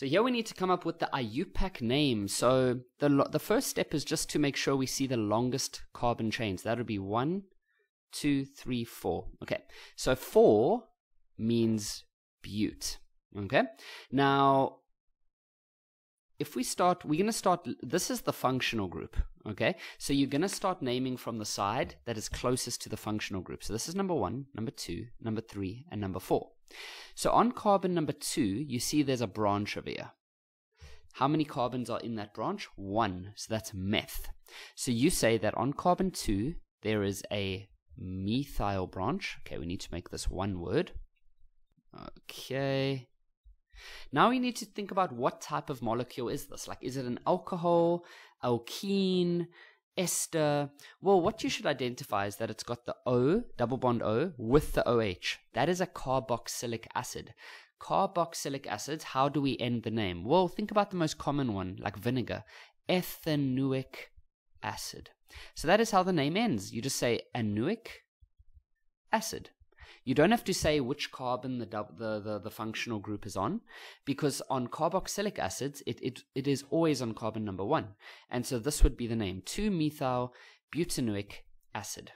So here we need to come up with the IUPAC name. So the, the first step is just to make sure we see the longest carbon chains. That would be one, two, three, four. Okay, so four means bute. Okay, now if we start, we're going to start, this is the functional group, okay? So you're going to start naming from the side that is closest to the functional group. So this is number one, number two, number three, and number four. So on carbon number two, you see there's a branch over here. How many carbons are in that branch? One. So that's meth. So you say that on carbon two, there is a methyl branch. Okay, we need to make this one word. Okay. Now we need to think about what type of molecule is this? Like, is it an alcohol, alkene, ester? Well, what you should identify is that it's got the O, double bond O, with the OH. That is a carboxylic acid. Carboxylic acids, how do we end the name? Well, think about the most common one, like vinegar. Ethanoic acid. So that is how the name ends. You just say anoic acid. You don't have to say which carbon the, the, the, the, functional group is on, because on carboxylic acids, it, it, it is always on carbon number one. And so this would be the name 2 methyl butanoic acid.